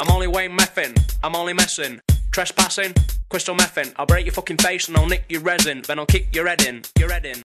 I'm only Wayne meffing, I'm only messing. Trespassing, crystal methin'. I'll break your fucking face and I'll nick your resin. Then I'll kick your head in, your head in.